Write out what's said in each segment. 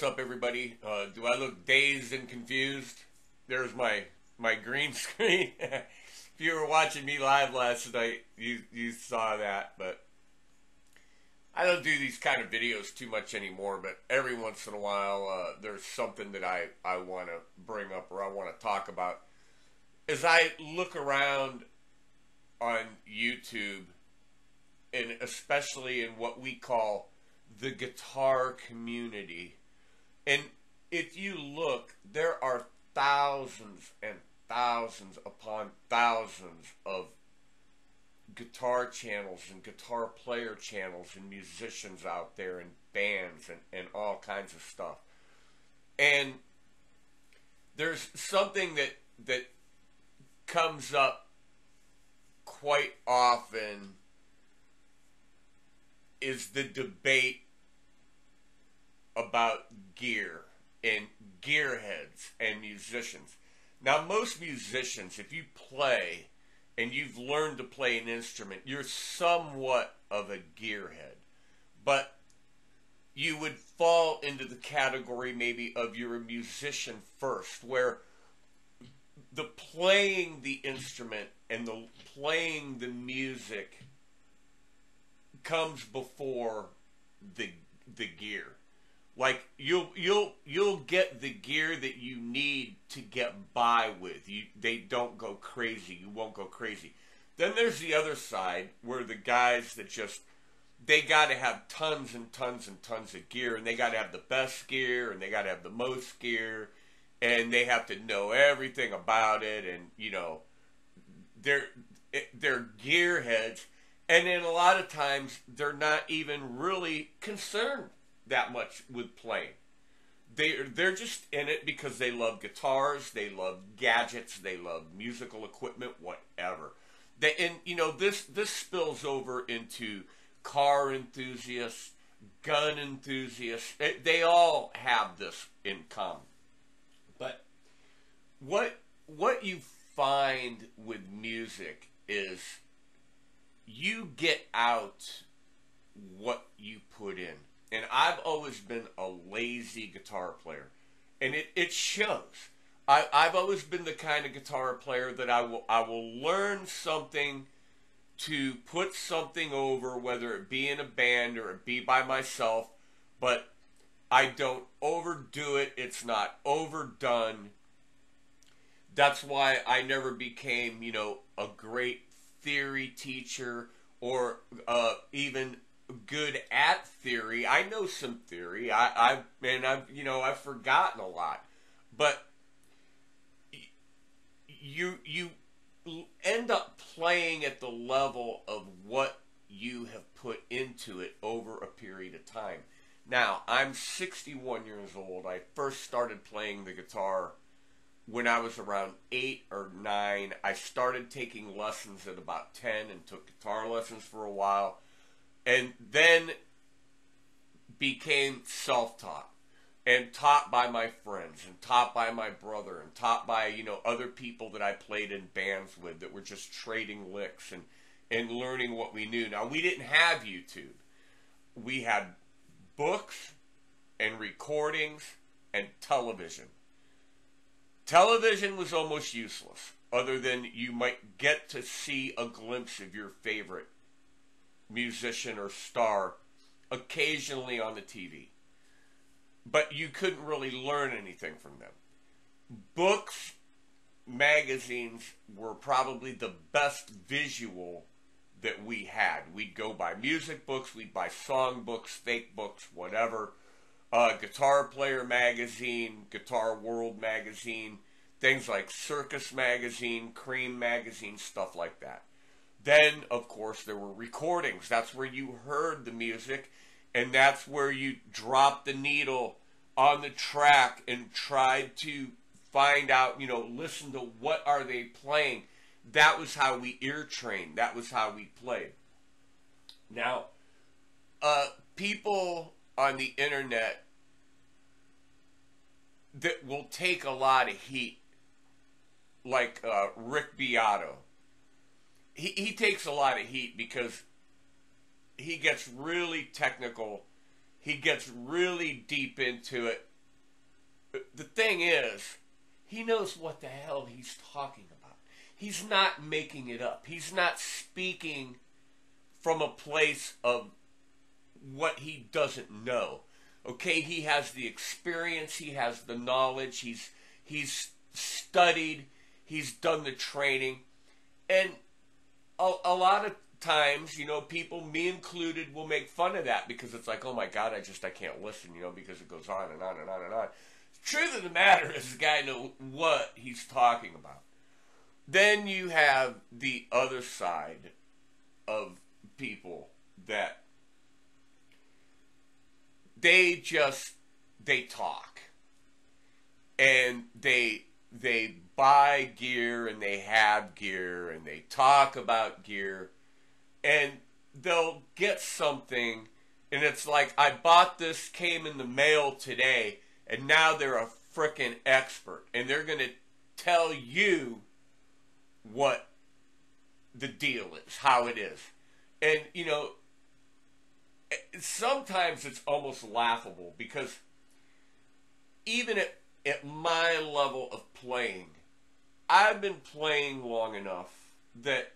what's up, everybody? Uh, do I look dazed and confused? There's my my green screen. if you were watching me live last night, you you saw that. But I don't do these kind of videos too much anymore. But every once in a while, uh, there's something that I I want to bring up or I want to talk about. As I look around on YouTube, and especially in what we call the guitar community. And if you look, there are thousands and thousands upon thousands of guitar channels and guitar player channels and musicians out there and bands and, and all kinds of stuff. And there's something that that comes up quite often is the debate about gear and gearheads and musicians. Now, most musicians, if you play and you've learned to play an instrument, you're somewhat of a gearhead. But you would fall into the category maybe of you're a musician first, where the playing the instrument and the playing the music comes before the the gear. Like you'll you'll you'll get the gear that you need to get by with. You they don't go crazy. You won't go crazy. Then there's the other side where the guys that just they got to have tons and tons and tons of gear and they got to have the best gear and they got to have the most gear and they have to know everything about it and you know they're they're gearheads and then a lot of times they're not even really concerned that much with playing. They they're just in it because they love guitars, they love gadgets, they love musical equipment, whatever. They, and you know this this spills over into car enthusiasts, gun enthusiasts. They, they all have this in common. But what what you find with music is you get out what you put in. And I've always been a lazy guitar player. And it, it shows. I, I've always been the kind of guitar player that I will I will learn something to put something over, whether it be in a band or it be by myself, but I don't overdo it. It's not overdone. That's why I never became, you know, a great theory teacher or uh, even good at theory. I know some theory. I, I've and I've you know I've forgotten a lot, but you you end up playing at the level of what you have put into it over a period of time. Now, I'm 61 years old. I first started playing the guitar when I was around eight or nine, I started taking lessons at about 10 and took guitar lessons for a while. And then became self taught and taught by my friends and taught by my brother and taught by, you know, other people that I played in bands with that were just trading licks and, and learning what we knew. Now, we didn't have YouTube, we had books and recordings and television Television was almost useless, other than you might get to see a glimpse of your favorite musician or star occasionally on the TV. But you couldn't really learn anything from them. Books, magazines were probably the best visual that we had. We'd go buy music books, we'd buy song books, fake books, whatever uh, Guitar Player magazine, Guitar World magazine, things like Circus magazine, Creem magazine, stuff like that. Then, of course, there were recordings. That's where you heard the music, and that's where you dropped the needle on the track and tried to find out, you know, listen to what are they playing. That was how we ear trained. That was how we played. Now, uh, people on the internet that will take a lot of heat, like uh, Rick Beato. He, he takes a lot of heat because he gets really technical. He gets really deep into it, the thing is, he knows what the hell he's talking about. He's not making it up. He's not speaking from a place of what he doesn't know. Okay, he has the experience, he has the knowledge, he's he's studied, he's done the training, and a, a lot of times, you know, people, me included, will make fun of that because it's like, oh my God, I just I can't listen, you know, because it goes on and on and on and on. Truth of the matter is, the guy knows what he's talking about. Then you have the other side of people that they just they talk and they they buy gear and they have gear and they talk about gear and they'll get something and it's like I bought this came in the mail today and now they're a freaking expert and they're going to tell you what the deal is, how it is. And you know, sometimes it's almost laughable because even at, at my level of playing, I've been playing long enough that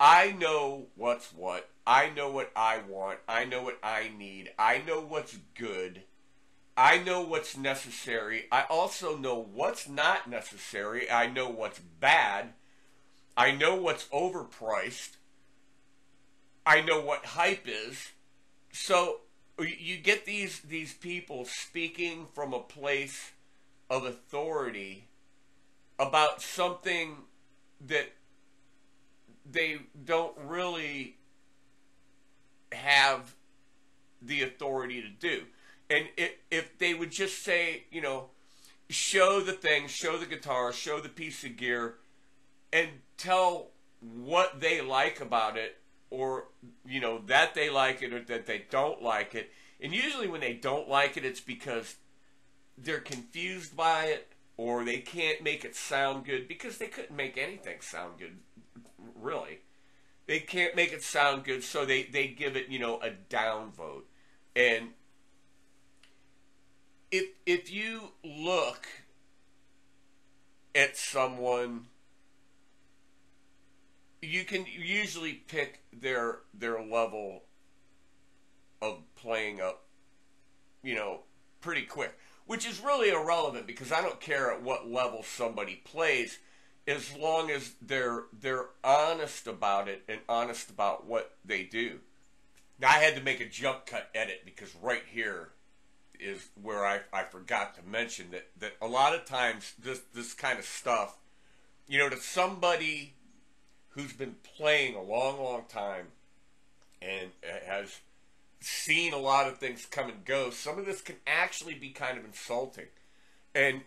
I know what's what. I know what I want. I know what I need. I know what's good. I know what's necessary. I also know what's not necessary. I know what's bad. I know what's overpriced. I know what hype is. So you get these these people speaking from a place of authority about something that they don't really have the authority to do. And if, if they would just say, you know, show the thing, show the guitar, show the piece of gear, and tell what they like about it or you know that they like it or that they don't like it. And usually when they don't like it, it's because they're confused by it or they can't make it sound good because they couldn't make anything sound good, really. They can't make it sound good, so they, they give it, you know, a down vote. And if if you look at someone you can usually pick their their level of playing up, you know, pretty quick, which is really irrelevant because I don't care at what level somebody plays as long as they're they're honest about it and honest about what they do. Now I had to make a jump cut edit because right here is where I, I forgot to mention that, that a lot of times this this kind of stuff, you know, to somebody who's been playing a long, long time and uh, has seen a lot of things come and go, some of this can actually be kind of insulting. And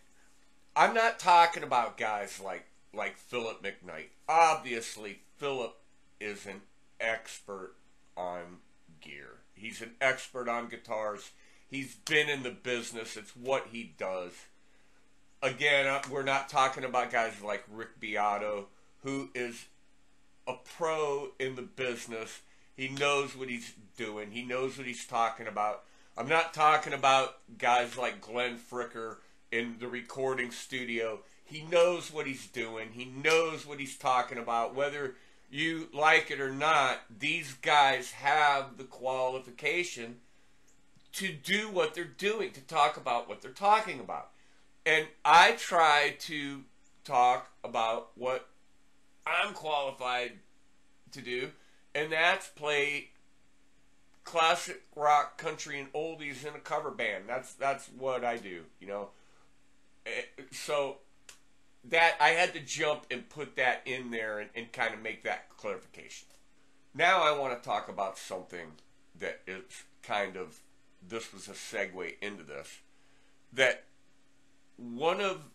I'm not talking about guys like like Philip McKnight. Obviously, Philip is an expert on gear. He's an expert on guitars. He's been in the business. It's what he does. Again, uh, we're not talking about guys like Rick Beato, who is a pro in the business. He knows what he's doing. He knows what he's talking about. I'm not talking about guys like Glenn Fricker in the recording studio. He knows what he's doing. He knows what he's talking about. Whether you like it or not, these guys have the qualification to do what they're doing, to talk about what they're talking about. And I try to talk about what I'm qualified to do, and that's play classic rock, country, and oldies in a cover band. That's that's what I do, you know. Eh, so that I had to jump and put that in there and, and kind of make that clarification. Now I want to talk about something that is kind of this was a segue into this that one of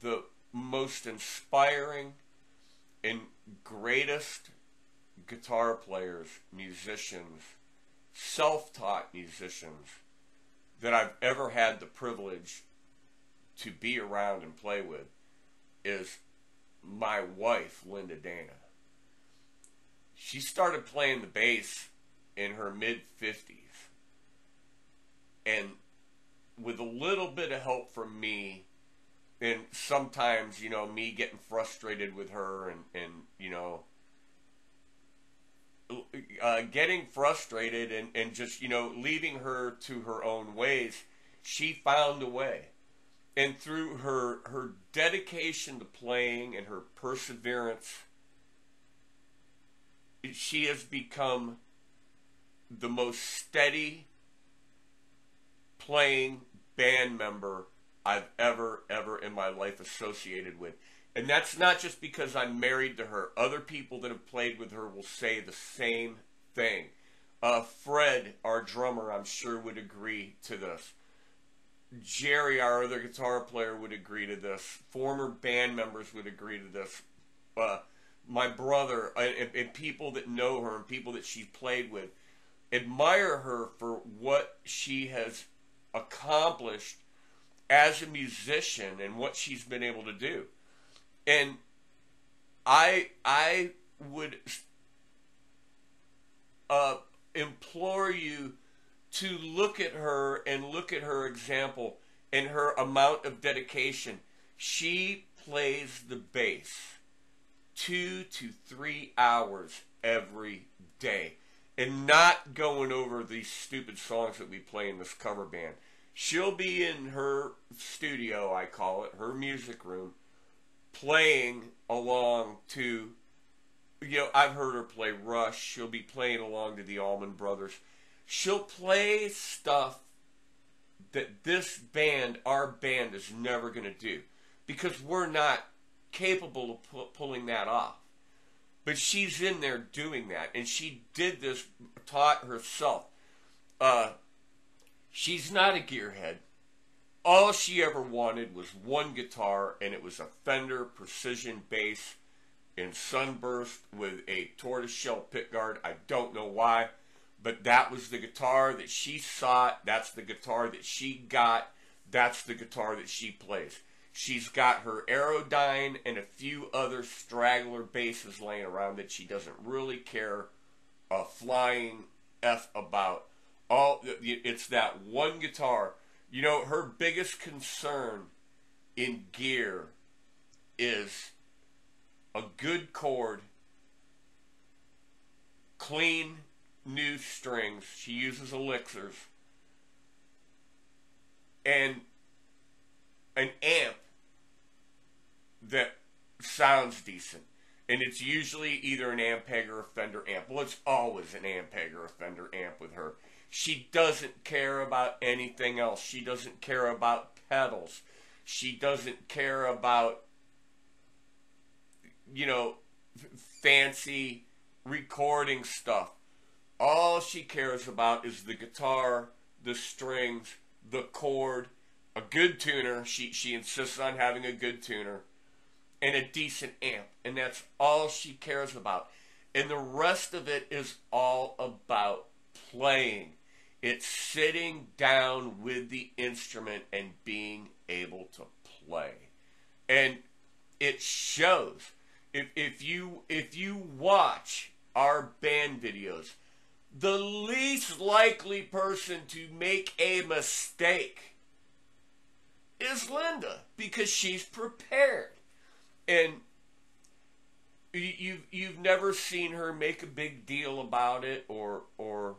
the most inspiring and greatest guitar players, musicians, self taught musicians that I've ever had the privilege to be around and play with is my wife, Lynda Dana. She started playing the bass in her mid 50s. And with a little bit of help from me, and sometimes you know me getting frustrated with her and and you know uh, getting frustrated and, and just, you know, leaving her to her own ways, she found a way. And through her, her dedication to playing and her perseverance, she has become the most steady playing band member I've ever, ever in my life associated with. And that's not just because I'm married to her. Other people that have played with her will say the same thing. Uh, Fred, our drummer, I'm sure would agree to this. Jerry, our other guitar player, would agree to this. Former band members would agree to this. Uh, my brother, uh, and, and people that know her and people that she played with, admire her for what she has accomplished as a musician and what she's been able to do and I I would uh, implore you to look at her and look at her example and her amount of dedication. She plays the bass two to three hours every day and not going over these stupid songs that we play in this cover band. She'll be in her studio, I call it, her music room, playing along to you know I've heard her play Rush. She'll be playing along to the Allman Brothers. She'll play stuff that this band, our band, is never going to do because we're not capable of pu- pulling that off. But she's in there doing that, and she did this, taught herself. Uh, she's not a gearhead all she ever wanted was one guitar, and it was a Fender Precision bass in Sunburst with a tortoiseshell pickguard. I don't know why, but that was the guitar that she sought. That's the guitar that she got. That's the guitar that she plays. She's got her Aerodyne and a few other straggler basses laying around that she doesn't really care a flying f about. All it's that one guitar you know, her biggest concern in gear is a good cord, clean new strings. She uses elixirs and an amp that sounds decent. And it's usually either an Ampeg or a Fender amp. Well, it's always an Ampeg or a Fender amp with her. She doesn't care about anything else. She doesn't care about pedals. She doesn't care about, you know, fancy recording stuff. All she cares about is the guitar, the strings, the cord, a good tuner. She, she insists on having a good tuner, and a decent amp. And that's all she cares about. And the rest of it is all about playing. It's sitting down with the instrument and being able to play. And it shows. If, if you if you watch our band videos, the least likely person to make a mistake is Lynda because she's prepared. And you've you've never seen her make a big deal about it or or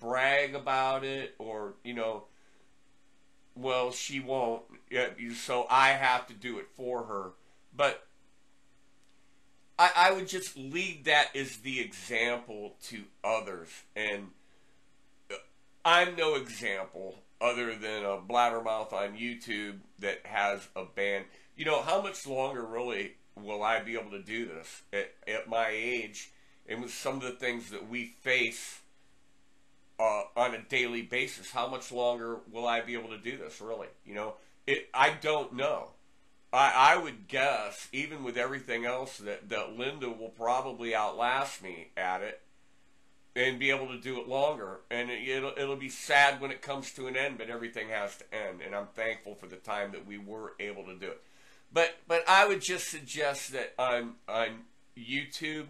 brag about it or, you know, well, she won't, so I have to do it for her. But I, I would just leave that as the example to others. And uh, I'm no example other than a blabbermouth on YouTube that has a band. You know, how much longer really will I be able to do this at, at my age and with some of the things that we face uh, on a daily basis. How much longer will I be able to do this? Really, you know, it. I don't know. I, I would guess, even with everything else, that, that Lynda will probably outlast me at it and be able to do it longer. And it, it'll, it'll be sad when it comes to an end, but everything has to end. And I'm thankful for the time that we were able to do it. But but I would just suggest that on on YouTube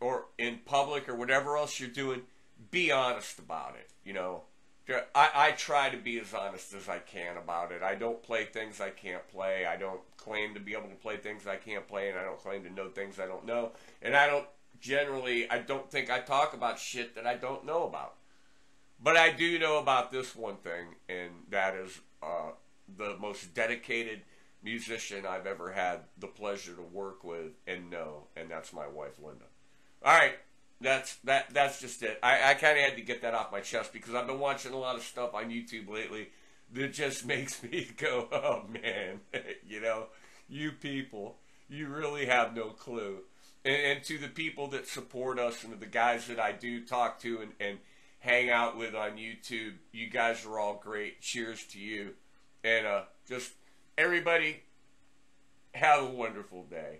or in public or whatever else you're doing, be honest about it. You know, I, I try to be as honest as I can about it. I don't play things I can't play. I don't claim to be able to play things I can't play, and I don't claim to know things I don't know. And I don't generally, I don't think I talk about shit that I don't know about. But I do know about this one thing, and that is uh, the most dedicated musician I've ever had the pleasure to work with and know, and that's my wife Lynda. All right, that's that. That's just it. I, I kind of had to get that off my chest because I've been watching a lot of stuff on YouTube lately that just makes me go, "Oh man, you know, you people, you really have no clue." And, and to the people that support us and the guys that I do talk to and, and hang out with on YouTube, you guys are all great. Cheers to you, and uh, just everybody have a wonderful day.